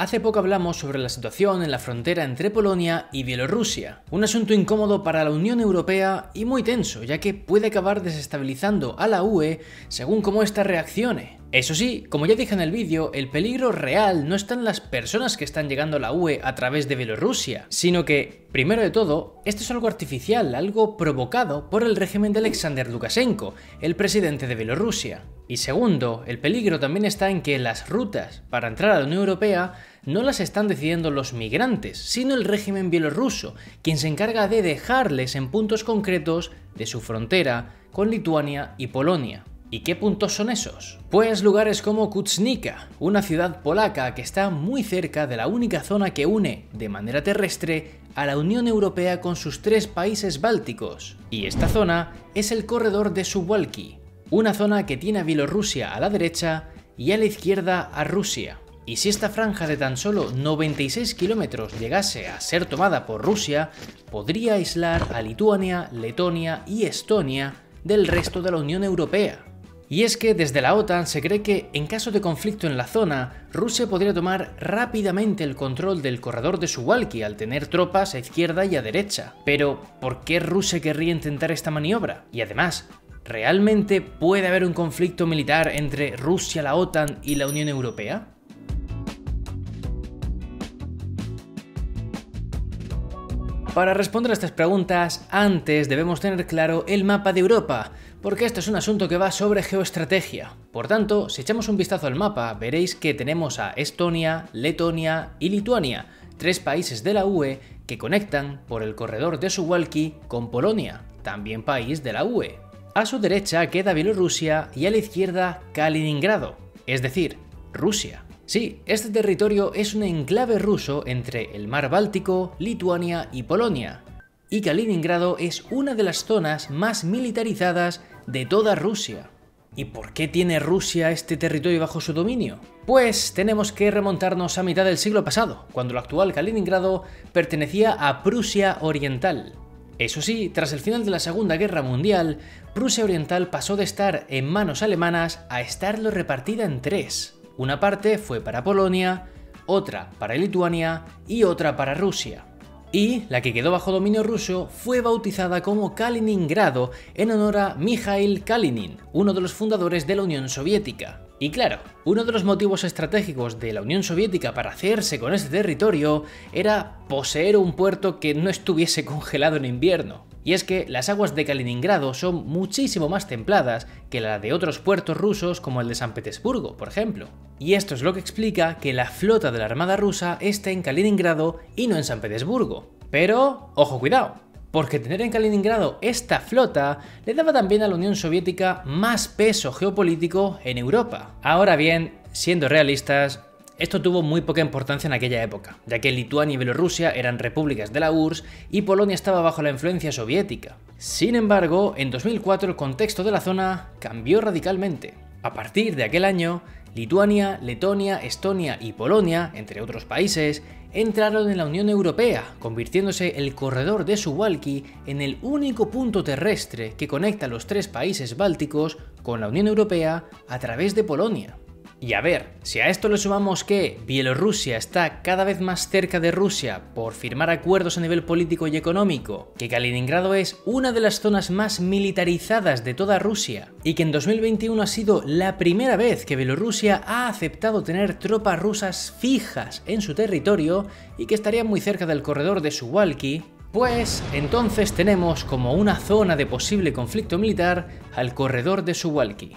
Hace poco hablamos sobre la situación en la frontera entre Polonia y Bielorrusia, un asunto incómodo para la Unión Europea y muy tenso, ya que puede acabar desestabilizando a la UE según cómo ésta reaccione. Eso sí, como ya dije en el vídeo, el peligro real no está en las personas que están llegando a la UE a través de Bielorrusia, sino que, primero de todo, esto es algo artificial, algo provocado por el régimen de Alexander Lukashenko, el presidente de Bielorrusia. Y segundo, el peligro también está en que las rutas para entrar a la Unión Europea no las están decidiendo los migrantes, sino el régimen bielorruso, quien se encarga de dejarles en puntos concretos de su frontera con Lituania y Polonia. ¿Y qué puntos son esos? Pues lugares como Kucznica, una ciudad polaca que está muy cerca de la única zona que une de manera terrestre a la Unión Europea con sus tres países bálticos. Y esta zona es el corredor de Suwalki, una zona que tiene a Bielorrusia a la derecha y a la izquierda a Rusia. Y si esta franja de tan solo 96 kilómetros llegase a ser tomada por Rusia, podría aislar a Lituania, Letonia y Estonia del resto de la Unión Europea. Y es que desde la OTAN se cree que, en caso de conflicto en la zona, Rusia podría tomar rápidamente el control del corredor de Suwalki al tener tropas a izquierda y a derecha. Pero, ¿por qué Rusia querría intentar esta maniobra? Y además, ¿realmente puede haber un conflicto militar entre Rusia, la OTAN y la Unión Europea? Para responder a estas preguntas, antes debemos tener claro el mapa de Europa, porque esto es un asunto que va sobre geoestrategia. Por tanto, si echamos un vistazo al mapa, veréis que tenemos a Estonia, Letonia y Lituania, tres países de la UE que conectan por el corredor de Suwalki con Polonia, también país de la UE. A su derecha queda Bielorrusia y a la izquierda Kaliningrado, es decir, Rusia. Sí, este territorio es un enclave ruso entre el mar Báltico, Lituania y Polonia, y Kaliningrado es una de las zonas más militarizadas de toda Rusia. ¿Y por qué tiene Rusia este territorio bajo su dominio? Pues tenemos que remontarnos a mitad del siglo pasado, cuando el actual Kaliningrado pertenecía a Prusia Oriental. Eso sí, tras el final de la Segunda Guerra Mundial, Prusia Oriental pasó de estar en manos alemanas a estarlo repartida en tres. Una parte fue para Polonia, otra para Lituania y otra para Rusia y la que quedó bajo dominio ruso fue bautizada como Kaliningrado en honor a Mikhail Kalinin, uno de los fundadores de la Unión Soviética. Y claro, uno de los motivos estratégicos de la Unión Soviética para hacerse con este territorio era poseer un puerto que no estuviese congelado en invierno. Y es que las aguas de Kaliningrado son muchísimo más templadas que la de otros puertos rusos como el de San Petersburgo, por ejemplo. Y esto es lo que explica que la flota de la Armada rusa esté en Kaliningrado y no en San Petersburgo. Pero, ojo cuidado, porque tener en Kaliningrado esta flota le daba también a la Unión Soviética más peso geopolítico en Europa. Ahora bien, siendo realistas, esto tuvo muy poca importancia en aquella época, ya que Lituania y Bielorrusia eran repúblicas de la URSS y Polonia estaba bajo la influencia soviética. Sin embargo, en 2004 el contexto de la zona cambió radicalmente. A partir de aquel año, Lituania, Letonia, Estonia y Polonia, entre otros países, entraron en la Unión Europea, convirtiéndose el corredor de Suwalki en el único punto terrestre que conecta los tres países bálticos con la Unión Europea a través de Polonia. Y a ver, si a esto le sumamos que Bielorrusia está cada vez más cerca de Rusia por firmar acuerdos a nivel político y económico, que Kaliningrado es una de las zonas más militarizadas de toda Rusia, y que en 2021 ha sido la primera vez que Bielorrusia ha aceptado tener tropas rusas fijas en su territorio y que estaría muy cerca del corredor de Suwalki, pues entonces tenemos como una zona de posible conflicto militar al corredor de Suwalki.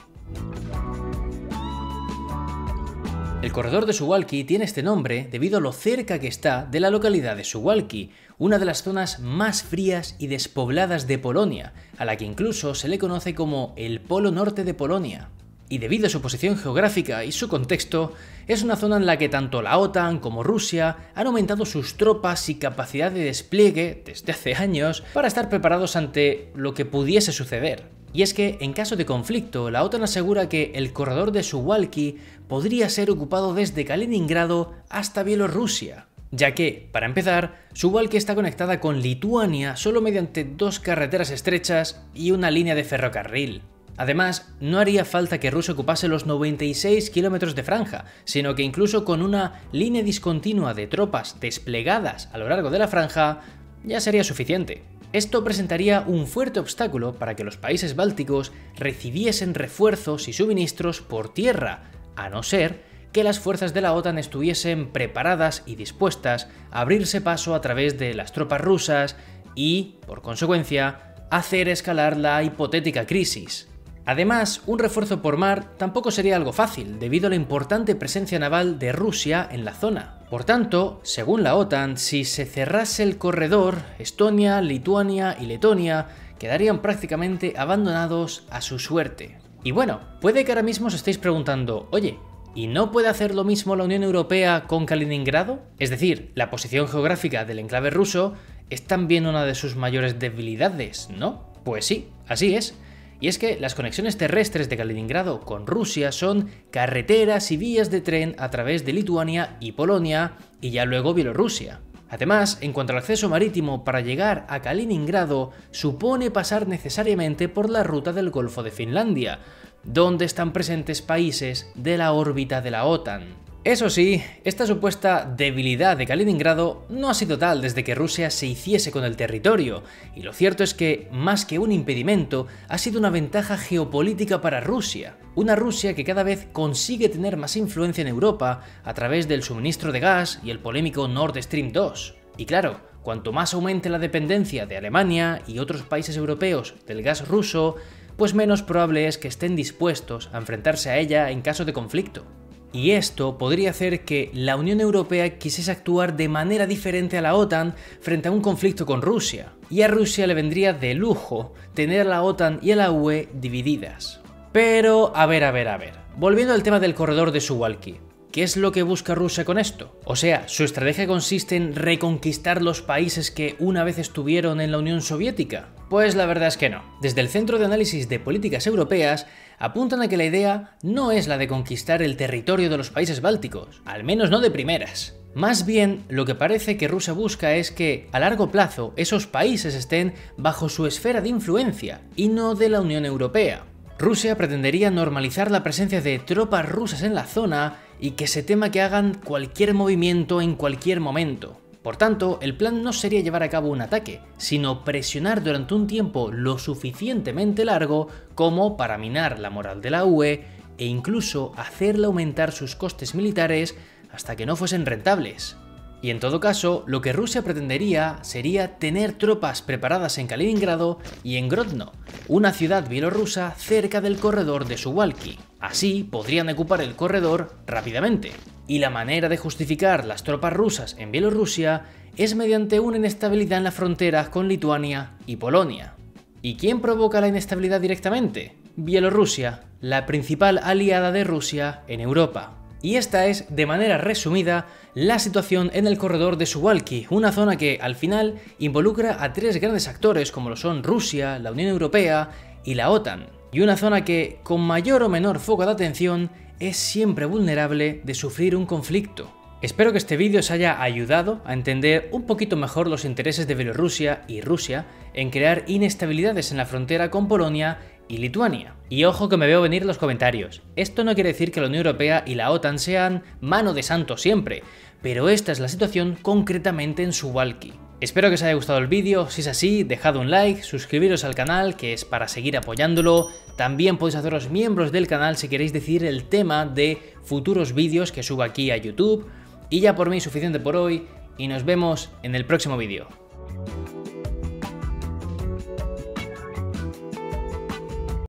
El corredor de Suwalki tiene este nombre debido a lo cerca que está de la localidad de Suwalki, una de las zonas más frías y despobladas de Polonia, a la que incluso se le conoce como el Polo Norte de Polonia. Y debido a su posición geográfica y su contexto, es una zona en la que tanto la OTAN como Rusia han aumentado sus tropas y capacidad de despliegue desde hace años para estar preparados ante lo que pudiese suceder. Y es que, en caso de conflicto, la OTAN asegura que el corredor de Suwalki podría ser ocupado desde Kaliningrado hasta Bielorrusia, ya que, para empezar, Suwalki está conectada con Lituania solo mediante dos carreteras estrechas y una línea de ferrocarril. Además, no haría falta que Rusia ocupase los 96 kilómetros de franja, sino que incluso con una línea discontinua de tropas desplegadas a lo largo de la franja, ya sería suficiente. Esto presentaría un fuerte obstáculo para que los países bálticos recibiesen refuerzos y suministros por tierra, a no ser que las fuerzas de la OTAN estuviesen preparadas y dispuestas a abrirse paso a través de las tropas rusas y, por consecuencia, hacer escalar la hipotética crisis. Además, un refuerzo por mar tampoco sería algo fácil, debido a la importante presencia naval de Rusia en la zona. Por tanto, según la OTAN, si se cerrase el corredor, Estonia, Lituania y Letonia quedarían prácticamente abandonados a su suerte. Y bueno, puede que ahora mismo os estéis preguntando, oye, ¿y no puede hacer lo mismo la Unión Europea con Kaliningrado? Es decir, la posición geográfica del enclave ruso es también una de sus mayores debilidades, ¿no? Pues sí, así es. Y es que las conexiones terrestres de Kaliningrado con Rusia son carreteras y vías de tren a través de Lituania y Polonia y ya luego Bielorrusia. Además, en cuanto al acceso marítimo para llegar a Kaliningrado, supone pasar necesariamente por la ruta del Golfo de Finlandia, donde están presentes países de la órbita de la OTAN. Eso sí, esta supuesta debilidad de Kaliningrado no ha sido tal desde que Rusia se hiciese con el territorio, y lo cierto es que, más que un impedimento, ha sido una ventaja geopolítica para Rusia. Una Rusia que cada vez consigue tener más influencia en Europa a través del suministro de gas y el polémico Nord Stream 2. Y claro, cuanto más aumente la dependencia de Alemania y otros países europeos del gas ruso, pues menos probable es que estén dispuestos a enfrentarse a ella en caso de conflicto. Y esto podría hacer que la Unión Europea quisiese actuar de manera diferente a la OTAN frente a un conflicto con Rusia. Y a Rusia le vendría de lujo tener a la OTAN y a la UE divididas. Pero, a ver, a ver, a ver. Volviendo al tema del corredor de Suwalki. ¿Qué es lo que busca Rusia con esto? O sea, ¿su estrategia consiste en reconquistar los países que una vez estuvieron en la Unión Soviética? Pues la verdad es que no. Desde el Centro de Análisis de Políticas Europeas apuntan a que la idea no es la de conquistar el territorio de los países bálticos, al menos no de primeras. Más bien, lo que parece que Rusia busca es que, a largo plazo, esos países estén bajo su esfera de influencia y no de la Unión Europea. Rusia pretendería normalizar la presencia de tropas rusas en la zona y que se tema que hagan cualquier movimiento en cualquier momento. Por tanto, el plan no sería llevar a cabo un ataque, sino presionar durante un tiempo lo suficientemente largo como para minar la moral de la UE e incluso hacerle aumentar sus costes militares hasta que no fuesen rentables. Y en todo caso, lo que Rusia pretendería sería tener tropas preparadas en Kaliningrado y en Grodno, una ciudad bielorrusa cerca del corredor de Suwalki. Así podrían ocupar el corredor rápidamente. Y la manera de justificar las tropas rusas en Bielorrusia es mediante una inestabilidad en la frontera con Lituania y Polonia. ¿Y quién provoca la inestabilidad directamente? Bielorrusia, la principal aliada de Rusia en Europa. Y esta es, de manera resumida, la situación en el corredor de Suwalki, una zona que, al final, involucra a tres grandes actores como lo son Rusia, la Unión Europea y la OTAN, y una zona que, con mayor o menor foco de atención, es siempre vulnerable de sufrir un conflicto. Espero que este vídeo os haya ayudado a entender un poquito mejor los intereses de Bielorrusia y Rusia en crear inestabilidades en la frontera con Polonia y Lituania. Y ojo que me veo venir los comentarios. Esto no quiere decir que la Unión Europea y la OTAN sean mano de santo siempre, pero esta es la situación concretamente en Suwalki. Espero que os haya gustado el vídeo, si es así, dejad un like, suscribiros al canal, que es para seguir apoyándolo. También podéis haceros miembros del canal si queréis decir el tema de futuros vídeos que subo aquí a YouTube. Y ya por mí suficiente por hoy, y nos vemos en el próximo vídeo.